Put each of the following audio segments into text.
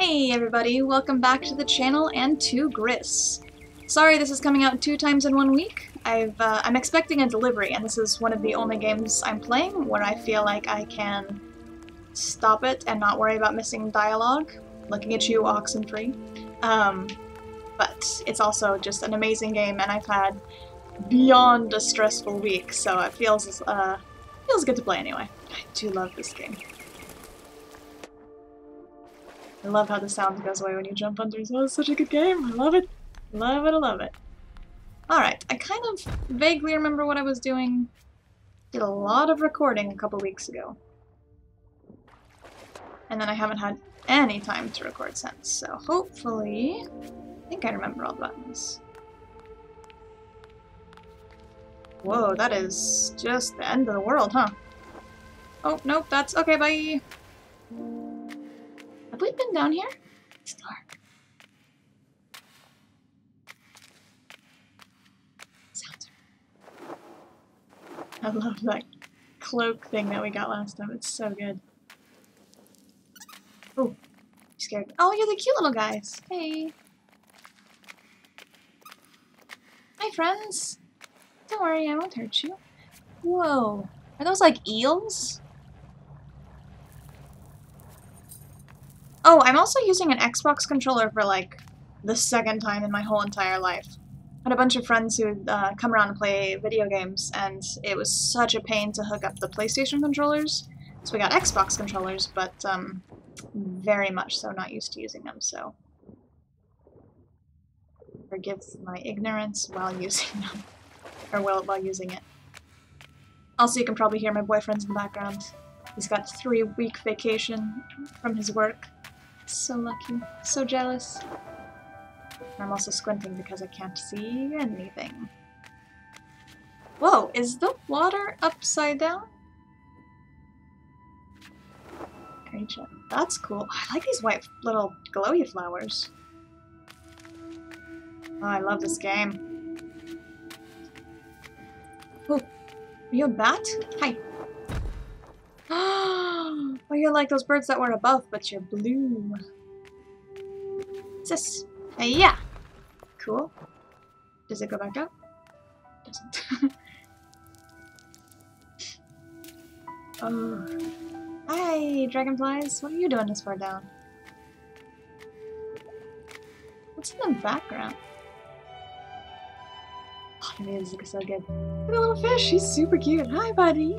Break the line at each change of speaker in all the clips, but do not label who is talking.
Hey everybody, welcome back to the channel and to Gris. Sorry this is coming out two times in one week. I've, uh, I'm expecting a delivery and this is one of the only games I'm playing where I feel like I can stop it and not worry about missing dialogue. Looking at you, Oxenfree. Um, but it's also just an amazing game and I've had beyond a stressful week, so it feels, uh, feels good to play anyway. I do love this game. I love how the sound goes away when you jump under. Oh, it's such a good game. I love it. Love it, I love it. Alright, I kind of vaguely remember what I was doing. Did a lot of recording a couple weeks ago. And then I haven't had any time to record since, so hopefully... I think I remember all the buttons. Whoa, that is just the end of the world, huh? Oh, nope, that's... Okay, bye! Have we been down here? It's dark. I love that cloak thing that we got last time. It's so good. Oh, scared. Oh, you're the cute little guys. Hey. Hi, friends. Don't worry, I won't hurt you. Whoa. Are those like eels? Oh, I'm also using an Xbox controller for like the second time in my whole entire life. I had a bunch of friends who uh, come around and play video games, and it was such a pain to hook up the PlayStation controllers. So we got Xbox controllers, but um, very much so not used to using them, so forgive my ignorance while using them, or while, while using it. Also, you can probably hear my boyfriend's in the background. He's got three-week vacation from his work. So lucky. So jealous. I'm also squinting because I can't see anything. Whoa, is the water upside down? That's cool. I like these white little glowy flowers. Oh, I love this game. Oh, are you a bat? Hi. Oh, you're like those birds that weren't above, but you're blue. What's this? Hey, uh, yeah. Cool. Does it go back up? Doesn't. Um, oh. Hi, dragonflies. What are you doing this far down? What's in the background? Oh, music is so good. Look at the little fish. She's super cute. Hi, buddy.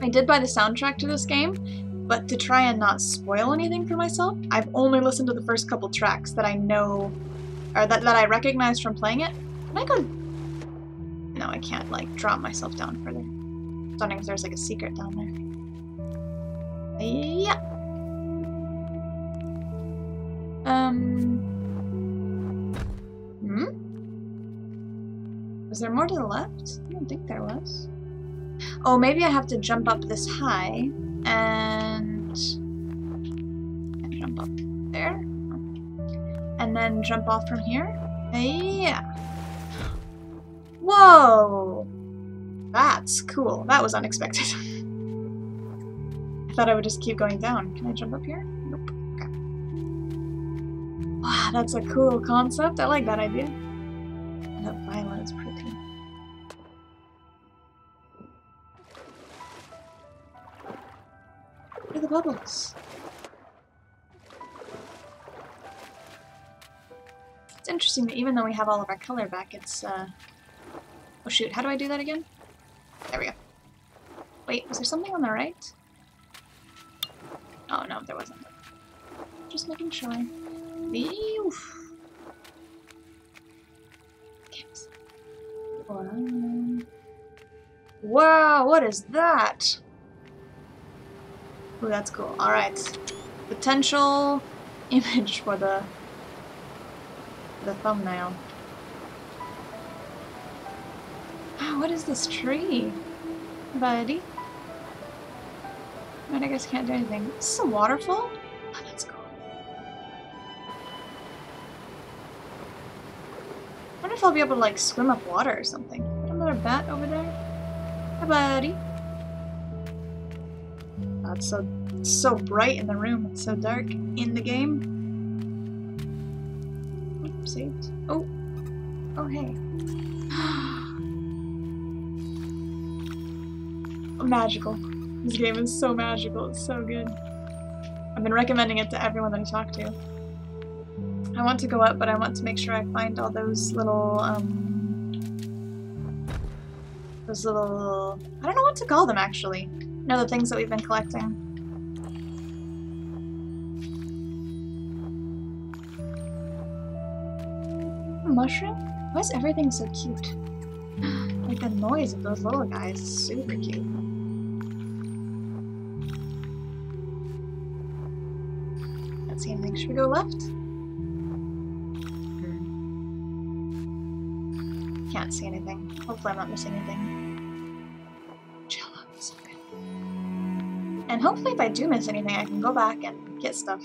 I did buy the soundtrack to this game, but to try and not spoil anything for myself, I've only listened to the first couple tracks that I know, or that, that I recognize from playing it. Can I go... No, I can't, like, drop myself down further. I'm wondering if there's, like, a secret down there. Yeah. Um... Hmm? Was there more to the left? I don't think there was. Oh, maybe I have to jump up this high and jump up there and then jump off from here. Yeah. Whoa! That's cool. That was unexpected. I thought I would just keep going down. Can I jump up here? Nope. Okay. Wow, that's a cool concept. I like that idea. Violet the bubbles. It's interesting that even though we have all of our color back, it's, uh... Oh shoot, how do I do that again? There we go. Wait, was there something on the right? Oh no, there wasn't. Just making sure. Oof. Wow, what is that? Oh, that's cool. Alright. Potential image for the the thumbnail. Wow, what is this tree? Buddy? But I guess can't do anything. Is this a waterfall? Oh, that's cool. I wonder if I'll be able to like swim up water or something. Another bat over there. Hi, buddy. It's so bright in the room, it's so dark in the game. Saved. Oh. Oh, hey. magical. This game is so magical, it's so good. I've been recommending it to everyone that I talk to. I want to go up, but I want to make sure I find all those little, um... Those little... I don't know what to call them, actually. You know, the things that we've been collecting. mushroom? Why is everything so cute? like the noise of those little guys is super cute. Can't see anything. Should we go left? Hmm. Can't see anything. Hopefully I'm not missing anything. And hopefully if I do miss anything, I can go back and get stuff.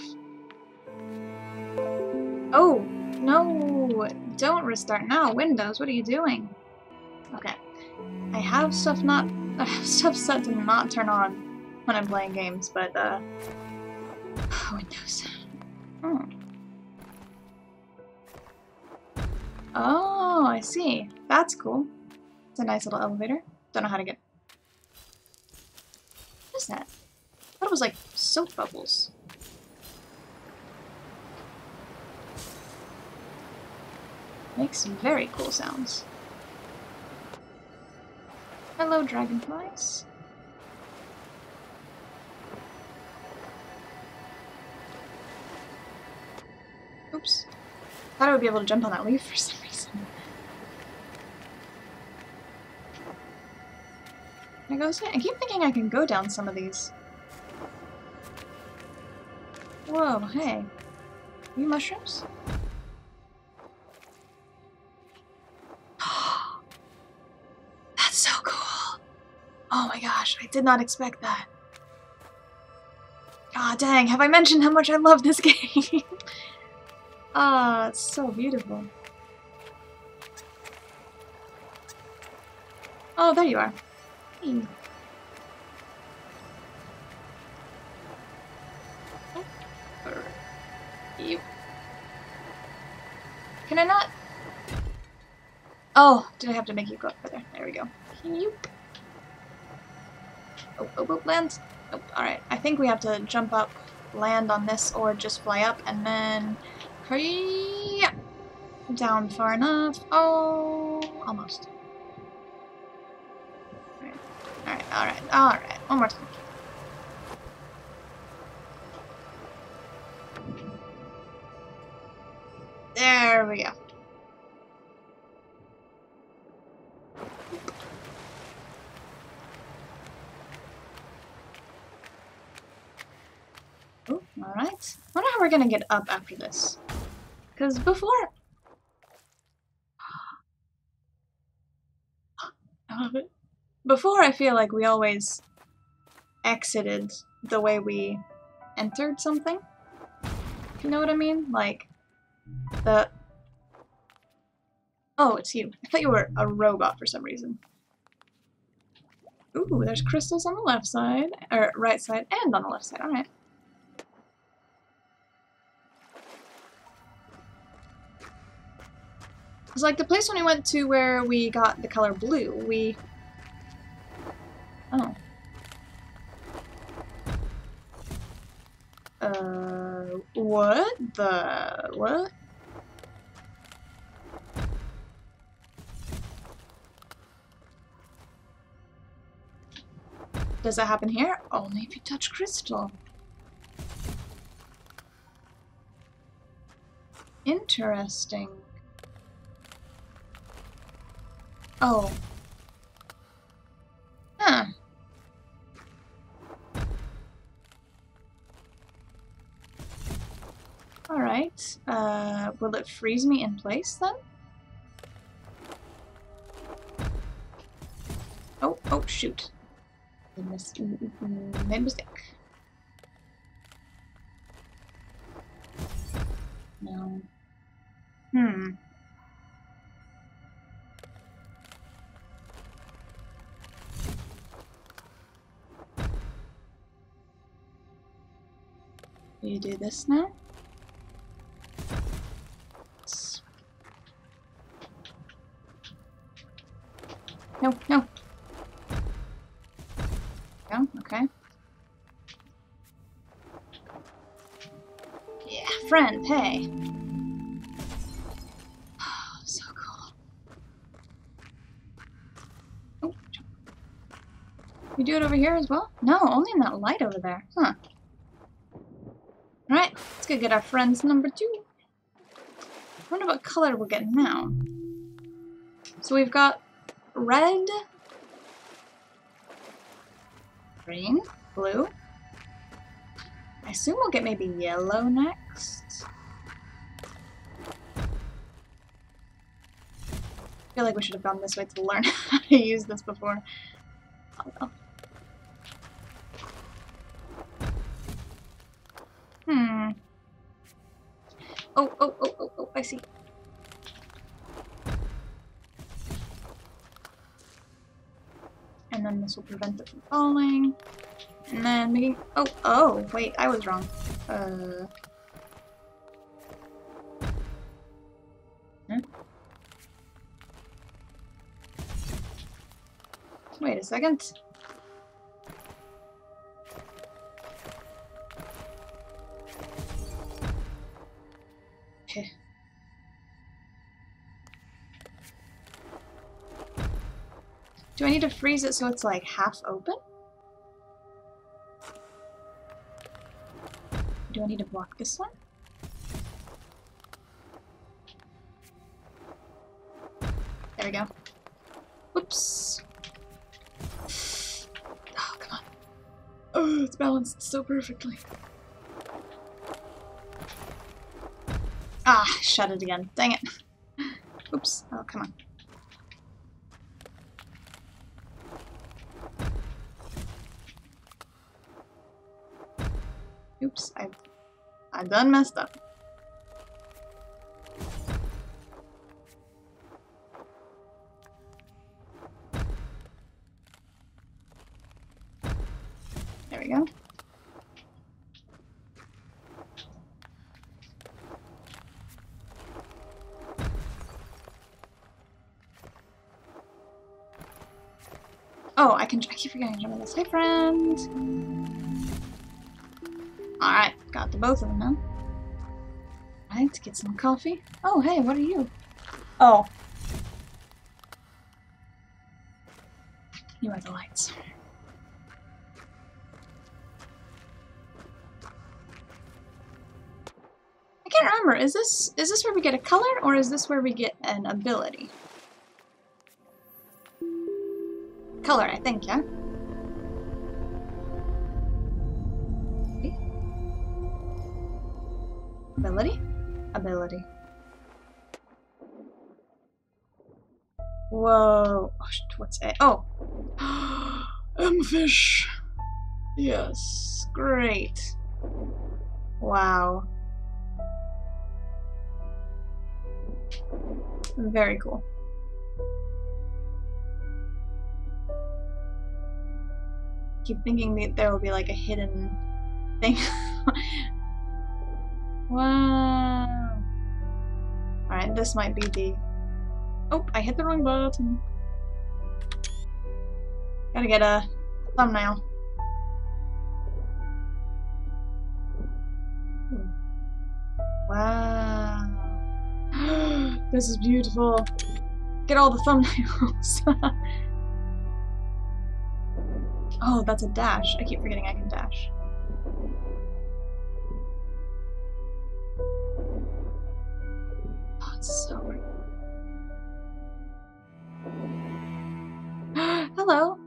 Oh, no! Don't restart now. Windows, what are you doing? Okay. I have stuff not I have stuff set to not turn on when I'm playing games, but uh Windows. Hmm. Oh, I see. That's cool. It's a nice little elevator. Don't know how to get. What is that? Was like soap bubbles. Makes some very cool sounds. Hello, dragonflies. Oops. Thought I would be able to jump on that leaf for some reason. Can I go? I keep thinking I can go down some of these. Whoa, hey. You mushrooms? That's so cool! Oh my gosh, I did not expect that. Ah, dang, have I mentioned how much I love this game? ah, it's so beautiful. Oh, there you are. Hey. Can I not? Oh, did I have to make you go up further? There we go. Yoop. Oh, oh, oh, land. Oh, alright. I think we have to jump up, land on this, or just fly up, and then... Hurry! Down far enough. Oh, almost. Alright, alright, alright. One more time. There we go. Oh, Alright. Wonder how we're gonna get up after this. Because before... I love it. Before, I feel like we always exited the way we entered something. You know what I mean? Like, Oh, it's you. I thought you were a robot for some reason. Ooh, there's crystals on the left side, or right side, and on the left side. Alright. It's like the place when we went to where we got the color blue, we... Oh. Uh, what the... what? Does that happen here? Only if you touch crystal. Interesting. Oh. Huh. Alright. Uh, will it freeze me in place then? Oh, oh, shoot. Made a mistake. No. Hmm. you do this now? Hey. so cool. Oh, you do it over here as well? No, only in that light over there. Huh. Alright, let's go get our friends number two. I wonder what color we're getting now. So we've got red, green, blue. I assume we'll get maybe yellow next. Feel like we should have gone this way to learn how to use this before. Oh, Hmm. Oh, oh, oh, oh, oh, I see. And then this will prevent it from falling. And then making- oh, oh, wait, I was wrong. Uh... second. Okay. Do I need to freeze it so it's like half open? Do I need to block this one? So perfectly. Ah, shut it again. Dang it. Oops. Oh, come on. Oops, I I done messed up. Oh, I can- I keep forgetting to this. Hey, friend! Alright, got the both of them now. Alright, get some coffee. Oh, hey, what are you? Oh. You are the lights. I can't remember, is this is this where we get a color or is this where we get an ability? Color, I think, yeah? Ability? Ability. Whoa. What's it? Oh. Emfish. Yes. Great. Wow. Very cool. Keep thinking that there will be like a hidden thing. Wow. Alright, this might be the... Oh, I hit the wrong button. Gotta get a thumbnail. Wow. this is beautiful. Get all the thumbnails. oh, that's a dash. I keep forgetting I can dash. so Hello.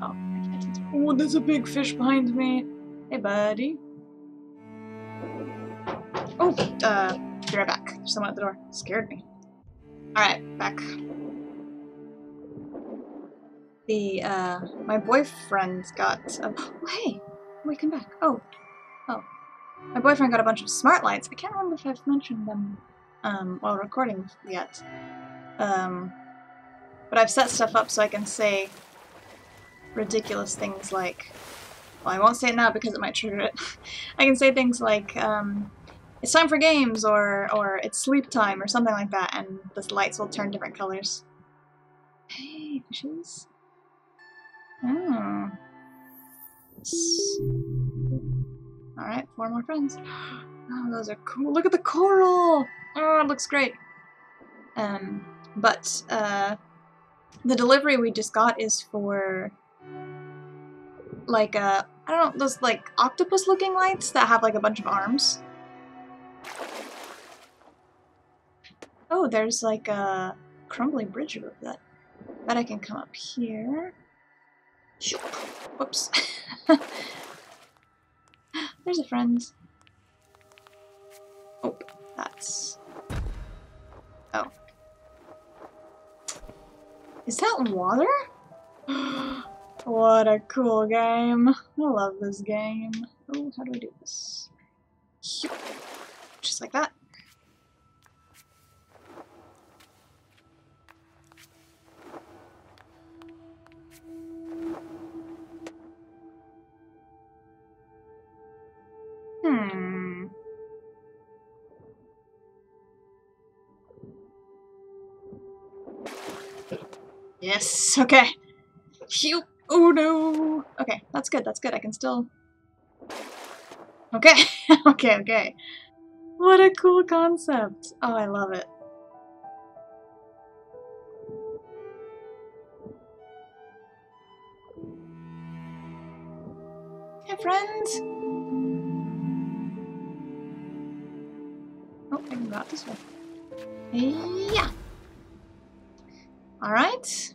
Oh, I can't. Oh, there's a big fish behind me. Hey, buddy. Oh, uh, be right back. There's someone at the door. Scared me. Alright, back. The, uh, my boyfriend's got a- oh, hey! Wait, come back. Oh. Oh. My boyfriend got a bunch of smart lights. I can't remember if I've mentioned them um, while recording yet. Um, but I've set stuff up so I can say ridiculous things like, Well, I won't say it now because it might trigger it. I can say things like, um, it's time for games, or, or it's sleep time, or something like that, and the lights will turn different colors. Hey, fishes. Oh. Alright, four more friends. Oh, those are cool. Look at the coral! Oh, it looks great. Um, but, uh, the delivery we just got is for, like, uh, I don't know, those, like, octopus-looking lights that have, like, a bunch of arms. Oh, there's, like, a crumbly bridge above that. Bet I can come up here. Whoops. There's a friend. Oh, that's... Oh. Is that water? what a cool game. I love this game. Oh, how do I do this? Just like that. Hmm. Yes, okay. Phew. Oh no. Okay, that's good, that's good. I can still... Okay, okay, okay. What a cool concept. Oh, I love it. Hey, friends! Oh, I can go out this way. Yeah. Alright.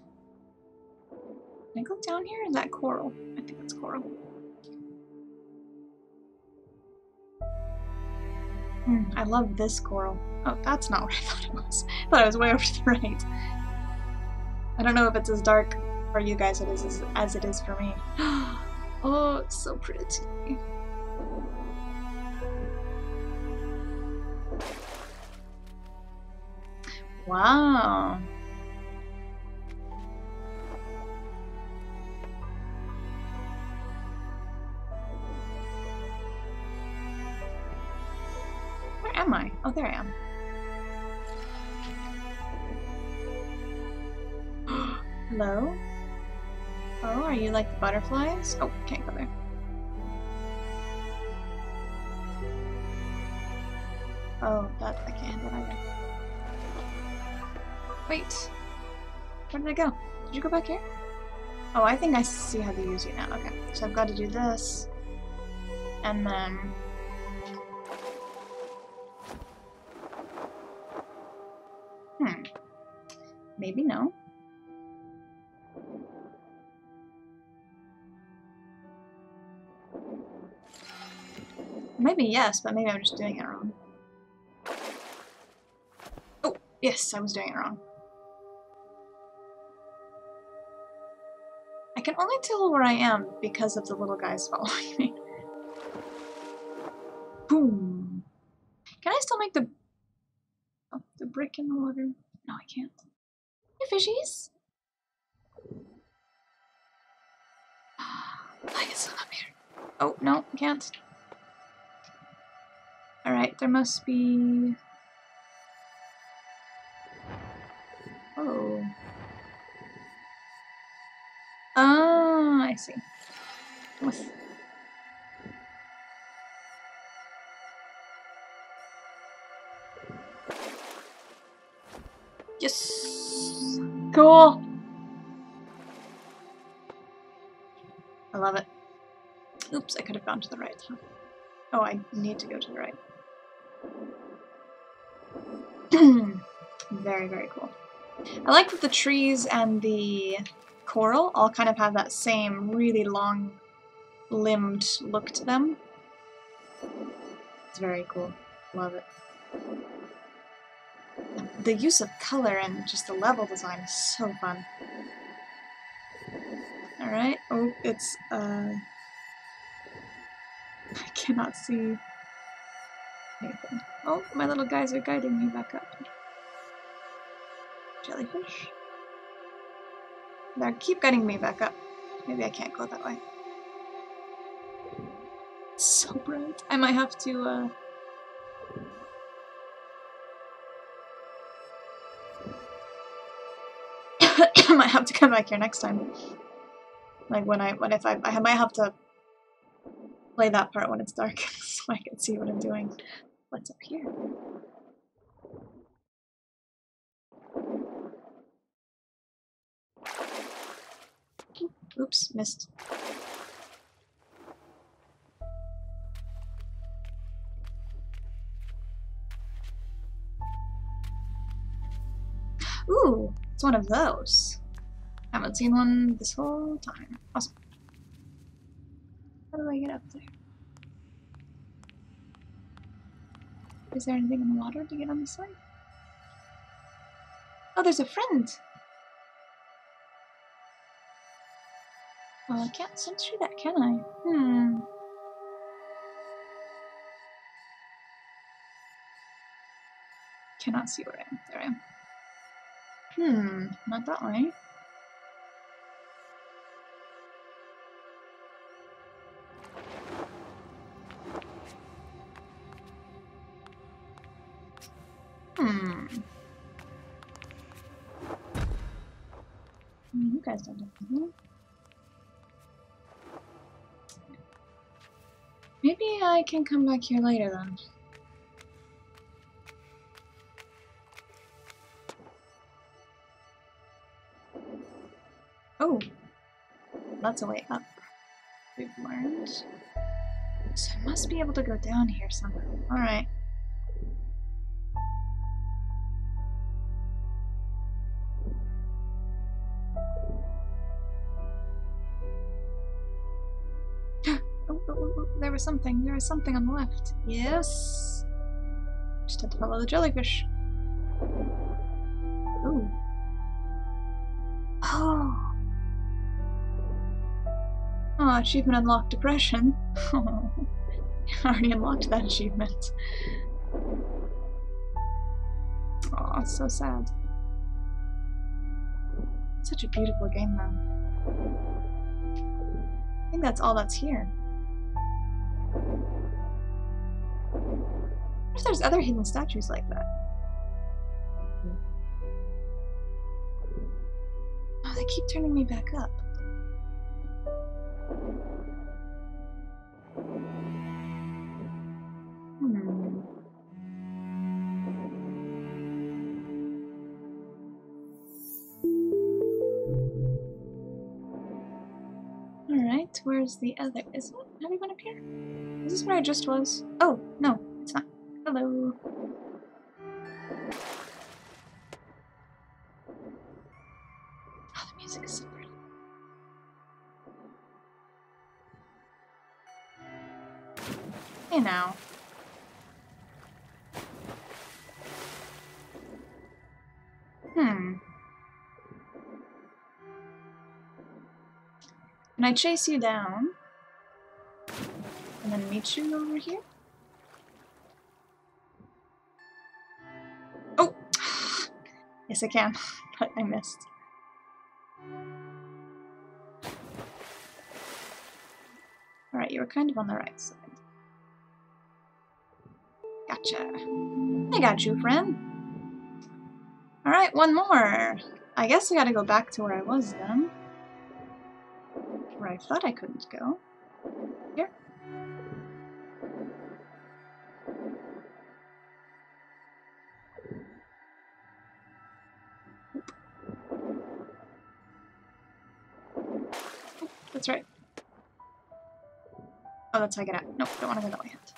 Can I go down here? Is that coral? I think that's coral. Hmm, I love this coral. Oh, that's not where I thought it was. I thought it was way over to the right. I don't know if it's as dark for you guys as, as it is for me. oh, it's so pretty. Wow. Where am I? Oh, there I am. Hello? Oh, are you like the butterflies? Oh, can't go there. Oh, that I can't handle either. Wait. Where did I go? Did you go back here? Oh, I think I see how to use you now. Okay, so I've got to do this. And then... Hmm. Maybe no. Maybe yes, but maybe I'm just doing it wrong. Oh, yes, I was doing it wrong. Can only tell where I am because of the little guys following me. Boom! Can I still make the... Oh, the brick in the water? No, I can't. Hey, fishies! I can swim up here. Oh, no, can't. Alright, there must be... Oh. Oh, I see. Yes! Cool! I love it. Oops, I could have gone to the right. Huh? Oh, I need to go to the right. very, very cool. I like that the trees and the coral all kind of have that same really long limbed look to them. It's very cool. Love it. The use of color and just the level design is so fun. Alright, oh, it's, uh... I cannot see anything. Oh, my little guys are guiding me back up. Jellyfish? They keep getting me back up. Maybe I can't go that way. so bright. I might have to, uh... I might have to come back here next time. Like when I, when if I, I might have to play that part when it's dark so I can see what I'm doing. What's up here? Oops, missed. Ooh, it's one of those. Haven't seen one this whole time. Awesome. How do I get up there? Is there anything in the water to get on the side? Oh, there's a friend! Well, I can't sense through that, can I? Hmm. Cannot see where I am. There I am. Hmm, not that way. Hmm. You guys don't know. Maybe I can come back here later then. Oh, that's a way up. We've learned. So I must be able to go down here somehow. Alright. Was something. There was something on the left. Yes. Just had to follow the jellyfish. Ooh. Oh. Oh, achievement unlocked depression. Oh. I already unlocked that achievement. Oh, it's so sad. Such a beautiful game, though. I think that's all that's here. If there's other hidden statues like that? Oh, they keep turning me back up. Hmm. Alright, where's the other? Is it? Been up here? Is this where I just was? Oh, no, it's not. Hello. Oh, the music is so pretty. Hey now. Hmm. Can I chase you down? And then meet you over here? Yes, I can, but I missed. Alright, you were kind of on the right side. Gotcha. I got you, friend. Alright, one more. I guess I gotta go back to where I was then. Where I thought I couldn't go. Here. How I get out. Nope, don't want to go that way yet.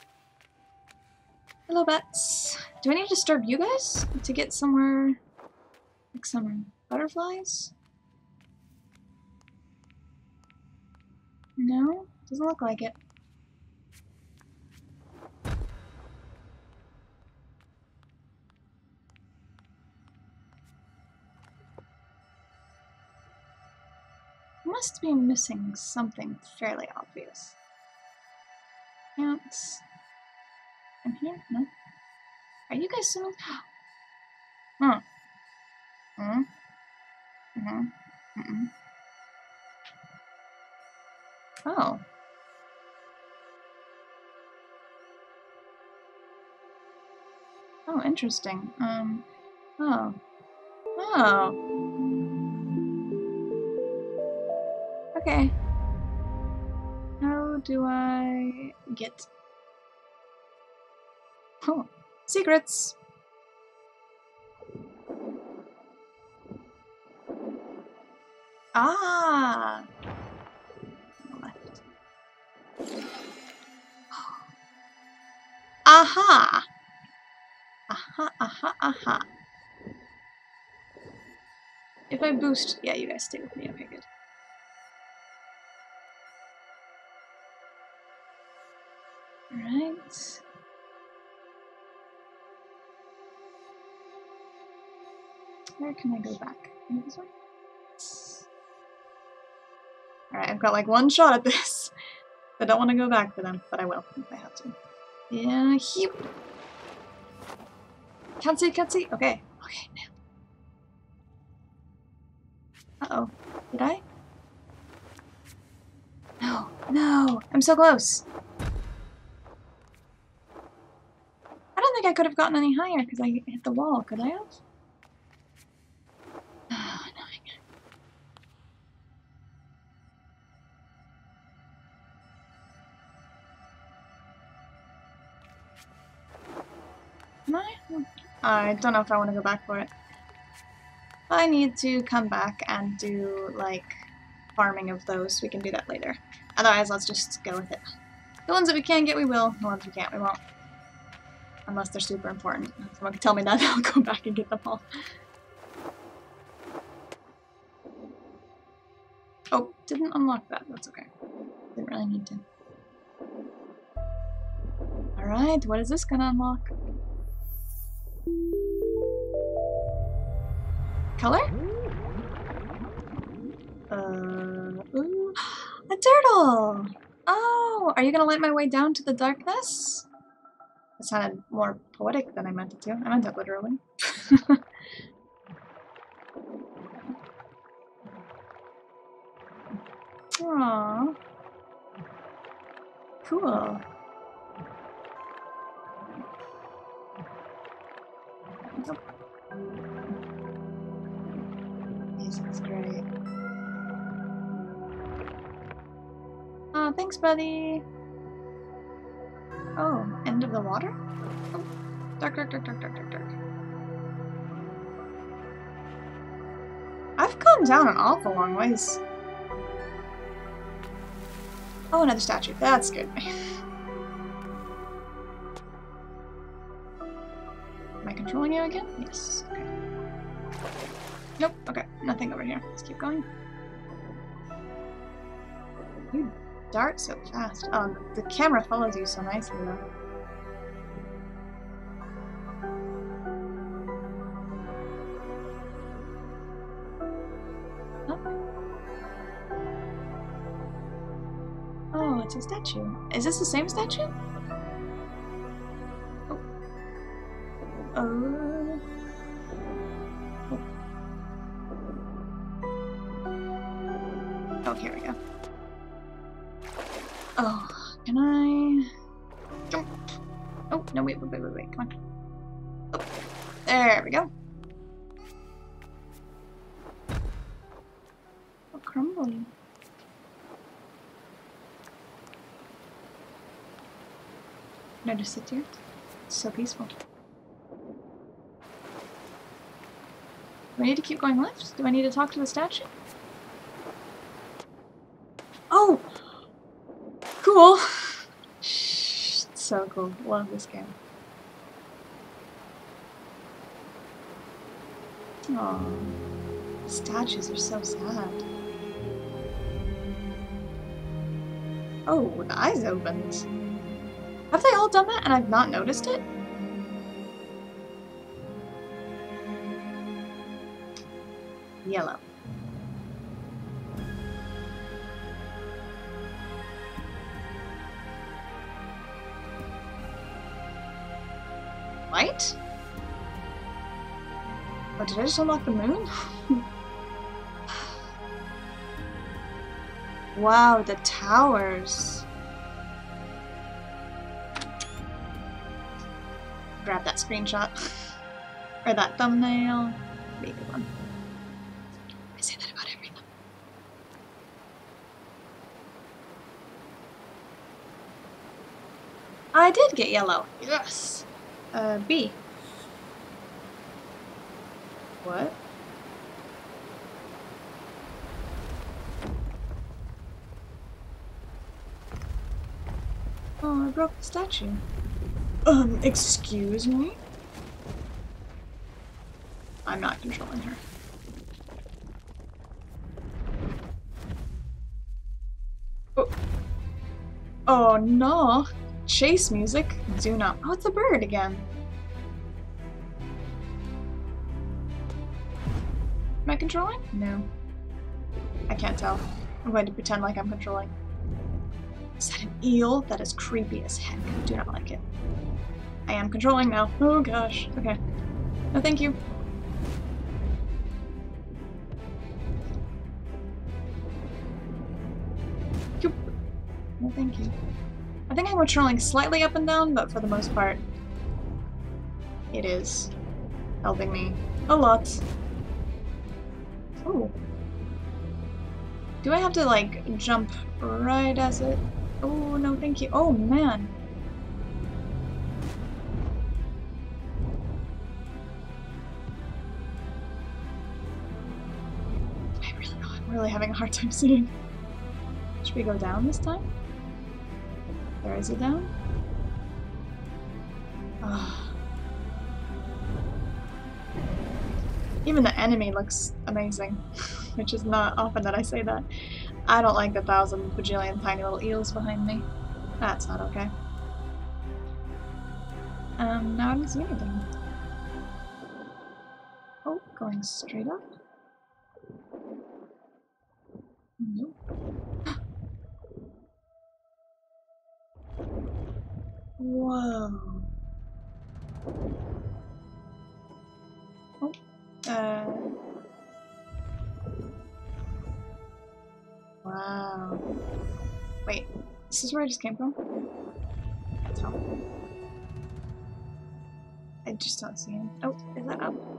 Hello, bats. Do I need to disturb you guys to get somewhere, like some butterflies? No? Doesn't look like it. Must be missing something fairly obvious accounts. I'm here? No? Are you guys swimming? huh. Hmm. Hmm. Mm mm-hmm. -mm. Mm-hmm. Oh. Oh, interesting. Um, oh. Oh. Okay. Do I get... Oh, secrets! Ah! Left. Aha! Aha, aha, aha. If I boost... Yeah, you guys stay with me. Okay, good. Alright. Where can I go back? Maybe this way? Alright, I've got like one shot at this. I don't want to go back for them, but I will if I have to. Yeah, heap. Can't see, can't see. Okay, okay, now. Uh-oh. Did I? No, no, I'm so close. Think I could have gotten any higher because I hit the wall, could I have? Ah, I don't know if I want to go back for it. I need to come back and do, like, farming of those. We can do that later. Otherwise, let's just go with it. The ones that we can get, we will. The ones we can't, we won't. Unless they're super important. If someone can tell me that, I'll go back and get them all. Oh, didn't unlock that. That's okay. Didn't really need to. Alright, what is this gonna unlock? Color? Uh, ooh, a turtle! Oh, are you gonna light my way down to the darkness? That sounded more poetic than I meant it to. I meant it literally. Aww. Cool. Music's great. Oh, thanks, buddy. Oh, end of the oh. water? Oh, dark, dark, dark, dark, dark, dark, dark. I've come down an awful long ways. Oh, another statue. That scared me. Am I controlling you again? Yes. Okay. Nope. Okay. Nothing over here. Let's keep going. You dart so fast. Oh, the camera follows you so nicely though. Oh, it's a statue. Is this the same statue? Sit here? It's so peaceful. Do I need to keep going left? Do I need to talk to the statue? Oh! Cool! so cool. Love this game. Oh, statues are so sad. Oh, the eyes opened. Have they all done that and I've not noticed it? Yellow. White? Oh, did I just unlock the moon? wow, the towers. Screenshot. or that thumbnail. Be a good one. I say that about everything. I did get yellow. Yes. Uh, B. What? Oh, I broke the statue. Um, excuse me? I'm not controlling her. Oh, oh no! Chase music? Do not. Oh, it's a bird again. Am I controlling? No. I can't tell. I'm going to pretend like I'm controlling. Is that an eel? That is creepy as heck. I do not like it. I am controlling now. Oh gosh. Okay. No, thank you. No, thank you. I think I'm controlling slightly up and down, but for the most part, it is helping me a lot. Oh. Do I have to, like, jump right as it... Oh, no, thank you. Oh, man. Really, having a hard time seeing. Should we go down this time? There is a down? Oh. Even the enemy looks amazing, which is not often that I say that. I don't like the thousand bajillion tiny little eels behind me. That's not okay. Um, now I don't see anything. Oh, going straight up? Whoa. Oh. Uh. Wow. Wait, this is where I just came from? I just don't see him. Oh, is that up?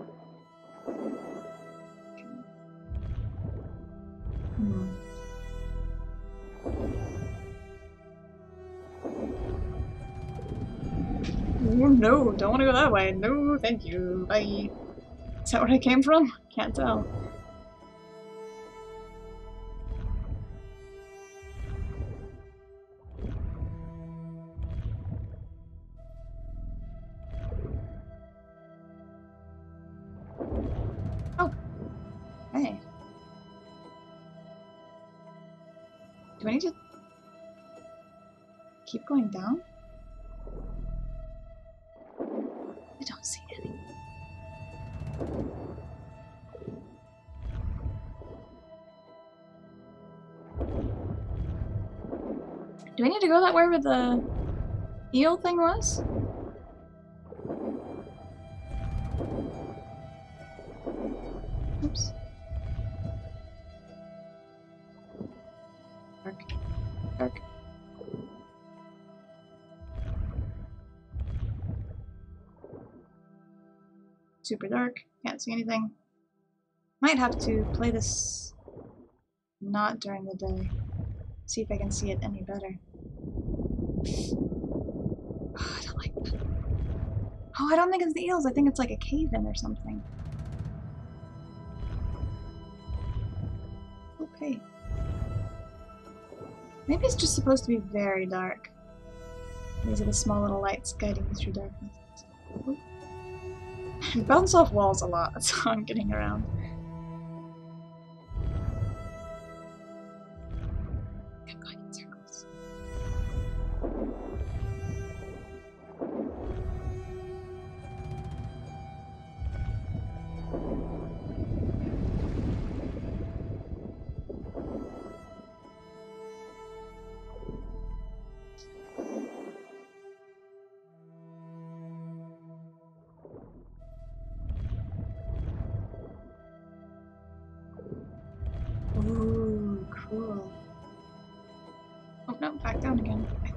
No, don't want to go that way. No, thank you. Bye. Is that where I came from? Can't tell. Oh. Hey. Do I need to keep going down? Do I need to go that way where the eel thing was? Oops. Dark. Dark. Super dark. Can't see anything. Might have to play this not during the day. See if I can see it any better. Oh, I don't like that. Oh, I don't think it's the eels. I think it's like a cave-in or something. Okay. Maybe it's just supposed to be very dark. These are the small little lights guiding me through darkness. Bounce off walls a lot, that's how I'm getting around.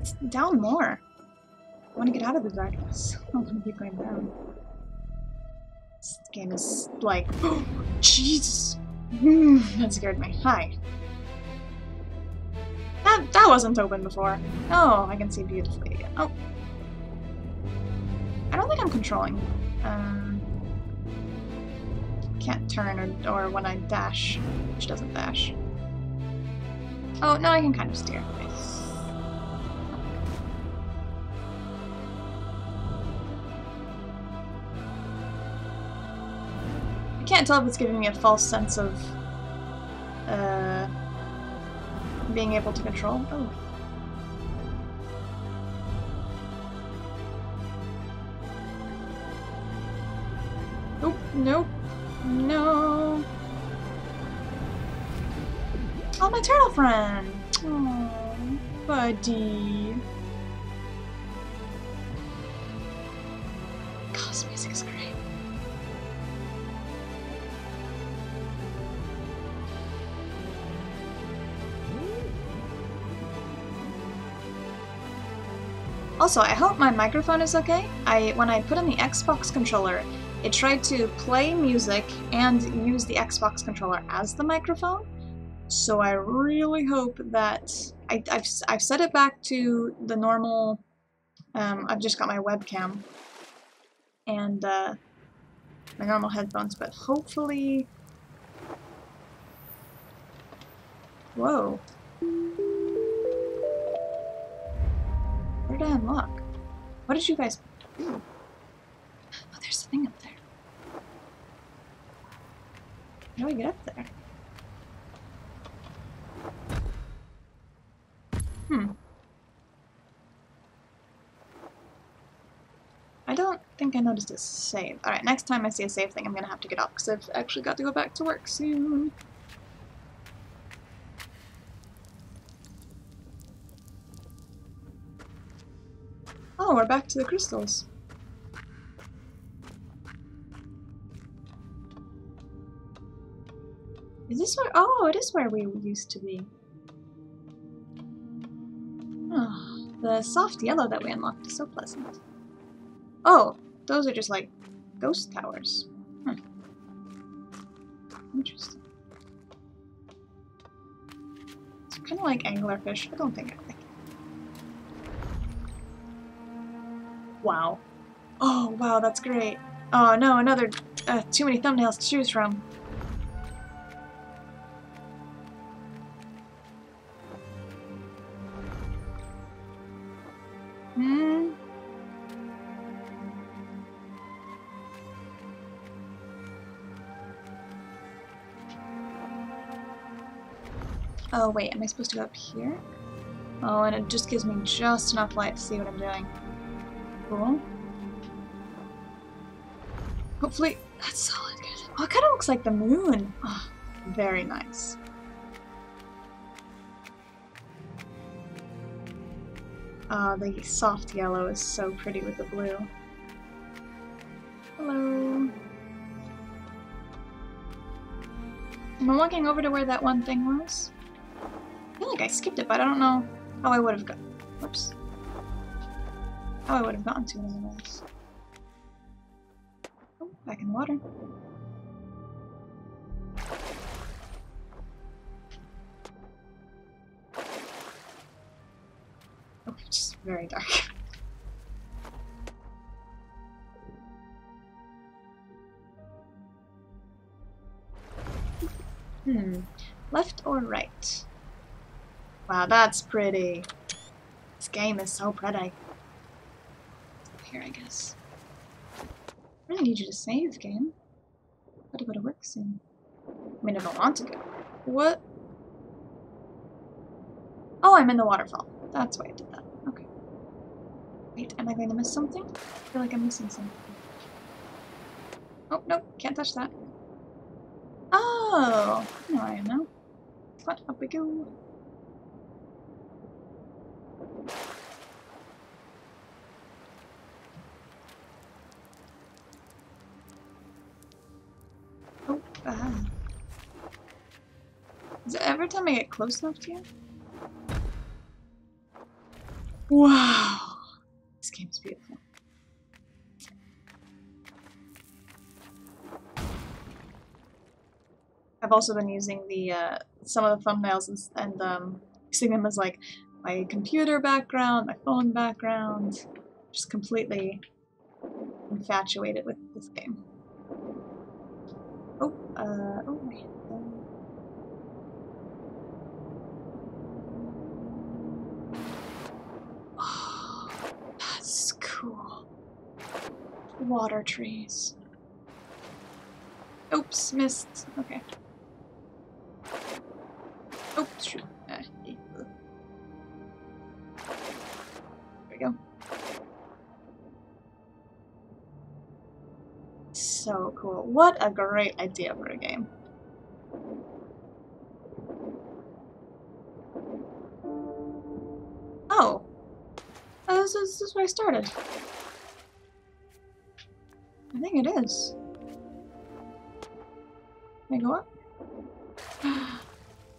It's down more. I want to get out of the darkness. I don't want to keep going down. This game is like, oh, Jesus! that scared me. Hi. That that wasn't open before. Oh, I can see beautifully again. Oh. I don't think I'm controlling. Um, can't turn or, or when I dash, which doesn't dash. Oh, no, I can kind of steer. I can't tell if it's giving me a false sense of uh, being able to control. Oh. Nope, nope, no. Oh, my turtle friend! Oh, buddy. Also, I hope my microphone is okay. I when I put in the Xbox controller, it tried to play music and use the Xbox controller as the microphone. So I really hope that I, have I've set it back to the normal. Um, I've just got my webcam and uh, my normal headphones, but hopefully. Whoa. Did unlock? What did you guys do? Oh, there's a thing up there. How do I get up there? Hmm. I don't think I noticed a save. Alright, next time I see a save thing, I'm gonna have to get off because I've actually got to go back to work soon. Oh, we're back to the crystals. Is this where- oh, it is where we used to be. Oh, the soft yellow that we unlocked is so pleasant. Oh, those are just like ghost towers. Hmm. Interesting. It's kind of like anglerfish. I don't think I Wow. Oh, wow, that's great. Oh no, another uh, too many thumbnails to choose from. Hmm. Oh wait, am I supposed to go up here? Oh, and it just gives me just enough light to see what I'm doing. Cool. Hopefully that's solid good. Oh, it kind of looks like the moon. Oh, very nice. Ah, the soft yellow is so pretty with the blue. Hello. Am I walking over to where that one thing was? I feel like I skipped it, but I don't know how I would have got. Whoops. How I would have gotten to it otherwise. Oh, back in the water. Oh, it's very dark. Hmm. Left or right? Wow, that's pretty. This game is so pretty. Here, I guess. I need you to save, game. I gotta go to work soon. I mean, I don't want to go. What? Oh, I'm in the waterfall. That's why I did that. Okay. Wait, am I going to miss something? I feel like I'm missing something. Oh, nope, can't touch that. Oh! No, I am now. What? Up we go. to get close enough to you? Wow. This game is beautiful. I've also been using the uh, some of the thumbnails and, and um, using them as like my computer background, my phone background. Just completely infatuated with this game. Oh, uh, oh, Water trees. Oops, missed. Okay. Oops, shoot. Uh, there we go. So cool. What a great idea for a game. Oh. Oh, this is, this is where I started. I think it is. Can I go up?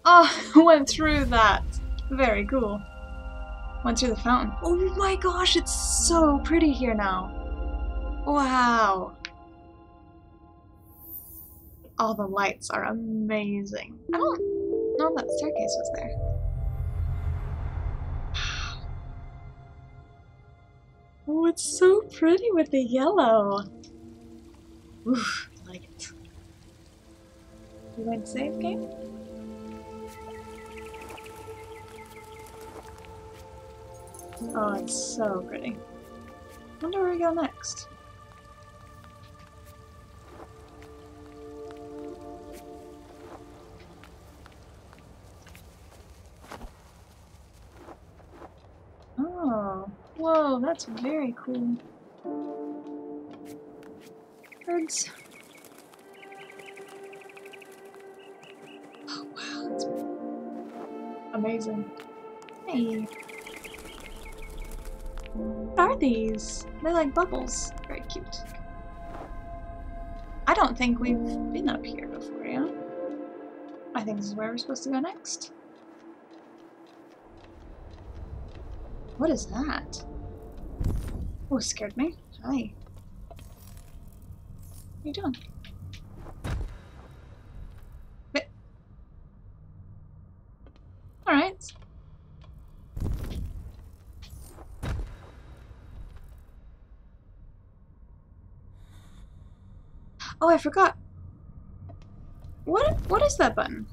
Oh, went through that. Very cool. Went through the fountain. Oh my gosh, it's so pretty here now. Wow. All the lights are amazing. Oh, I don't know that staircase was there. Oh, it's so pretty with the yellow. Oof, I like it. You going to save game? Oh, it's so pretty. wonder where we go next. Oh, whoa, that's very cool. Birds. Oh wow, that's amazing. Hey. What are these? They're like bubbles. Very cute. I don't think we've been up here before, yeah? I think this is where we're supposed to go next. What is that? Oh, scared me. Hi. Are you doing? Alright. Oh, I forgot. What what is that button?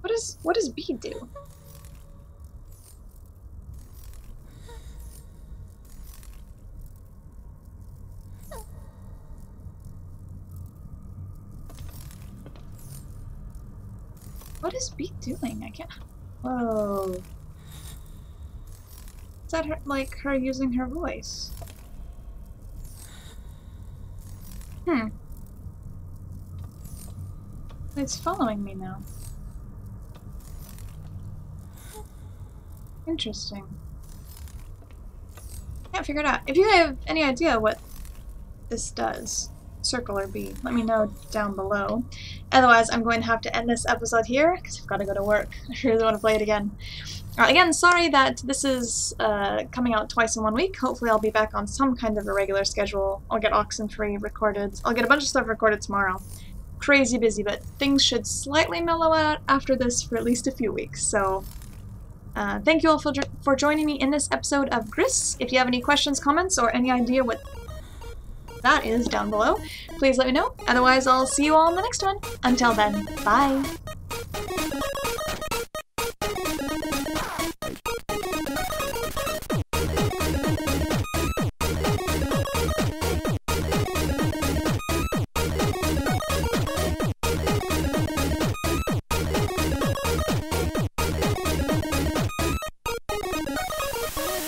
What is what does B do? What is B doing? I can't. Whoa. Is that her, like her using her voice? Hmm. It's following me now. Interesting. Can't figure it out. If you have any idea what this does, circle or B, let me know down below. Otherwise, I'm going to have to end this episode here, because I've got to go to work. I really want to play it again. Uh, again, sorry that this is uh, coming out twice in one week. Hopefully I'll be back on some kind of a regular schedule. I'll get Oxenfree recorded. I'll get a bunch of stuff recorded tomorrow. Crazy busy, but things should slightly mellow out after this for at least a few weeks, so... Uh, thank you all for, for joining me in this episode of Gris. If you have any questions, comments, or any idea what that is down below, please let me know. Otherwise, I'll see you all in the next one. Until then, bye!